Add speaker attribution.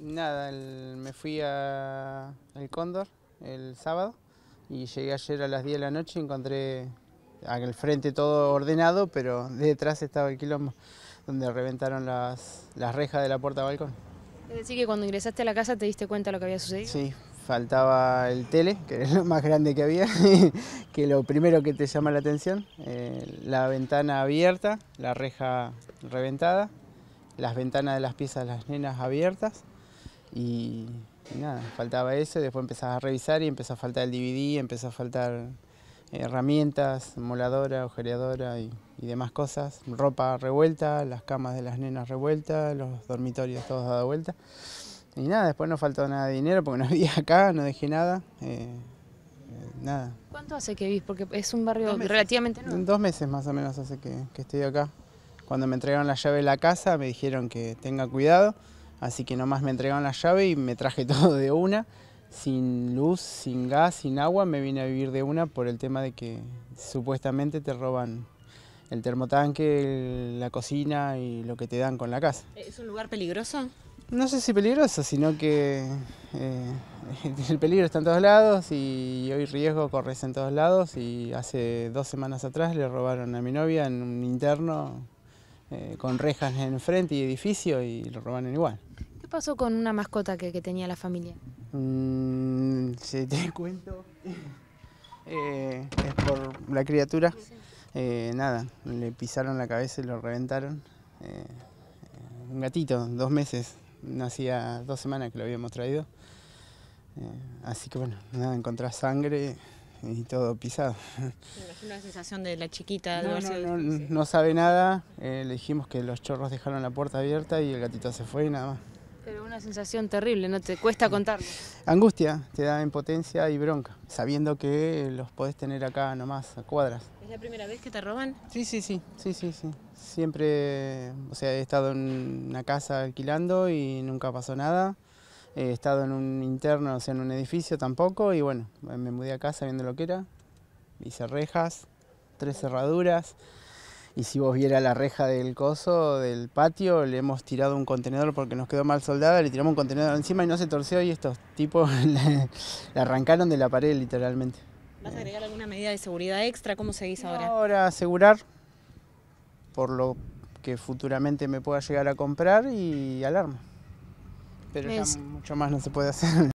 Speaker 1: Nada, me fui a El Cóndor el sábado y llegué ayer a las 10 de la noche y encontré al frente todo ordenado, pero detrás estaba el quilombo, donde reventaron las, las rejas de la puerta balcón.
Speaker 2: Es decir, que cuando ingresaste a la casa te diste cuenta de lo que había sucedido.
Speaker 1: Sí, faltaba el tele, que es lo más grande que había, que lo primero que te llama la atención, eh, la ventana abierta, la reja reventada, las ventanas de las piezas de las nenas abiertas y, nada, faltaba eso, después empezaba a revisar y empezó a faltar el DVD, empezó a faltar herramientas, moladora, agujereadora y, demás cosas, ropa revuelta, las camas de las nenas revueltas, los dormitorios todos dados vuelta. Y nada, después no faltó nada de dinero porque no había acá, no dejé nada. Eh, nada.
Speaker 2: ¿Cuánto hace que vivís? Porque es un barrio relativamente nuevo.
Speaker 1: Dos meses más o menos hace que, que estoy acá. Cuando me entregaron la llave de la casa me dijeron que tenga cuidado Así que nomás me entregaron la llave y me traje todo de una, sin luz, sin gas, sin agua, me vine a vivir de una por el tema de que supuestamente te roban el termotanque, la cocina y lo que te dan con la casa.
Speaker 2: ¿Es un lugar peligroso?
Speaker 1: No sé si peligroso, sino que eh, el peligro está en todos lados y hoy riesgo corres en todos lados y hace dos semanas atrás le robaron a mi novia en un interno eh, con rejas en frente y edificio y lo robaron igual.
Speaker 2: ¿Qué pasó con una mascota que, tenía la familia?
Speaker 1: Mm, si te cuento, eh, es por la criatura. Eh, nada, le pisaron la cabeza y lo reventaron. un gatito, dos meses, no hacía dos semanas que lo habíamos traído. así que bueno, nada, encontrar sangre y todo pisado.
Speaker 2: una sensación de la chiquita.
Speaker 1: No, no, no, sabe nada, eh, le dijimos que los chorros dejaron la puerta abierta y el gatito se fue y nada más.
Speaker 2: Una sensación terrible, ¿no te cuesta contar?
Speaker 1: Angustia, te da impotencia y bronca, sabiendo que los podés tener acá nomás, a cuadras.
Speaker 2: ¿Es la primera vez que te roban?
Speaker 1: Sí, sí, sí, sí, sí, sí. Siempre, o sea, he estado en una casa alquilando y nunca pasó nada. He estado en un interno, o sea, en un edificio tampoco, y bueno, me mudé a casa viendo lo que era. Hice rejas, tres cerraduras, y si vos viera la reja del coso, del patio, le hemos tirado un contenedor porque nos quedó mal soldada, le tiramos un contenedor encima y no se torció, y estos tipos le, arrancaron de la pared literalmente.
Speaker 2: ¿Vas a agregar alguna medida de seguridad extra? ¿Cómo seguís ahora?
Speaker 1: Ahora asegurar por lo que futuramente me pueda llegar a comprar y alarma pero ya mucho más no se puede hacer.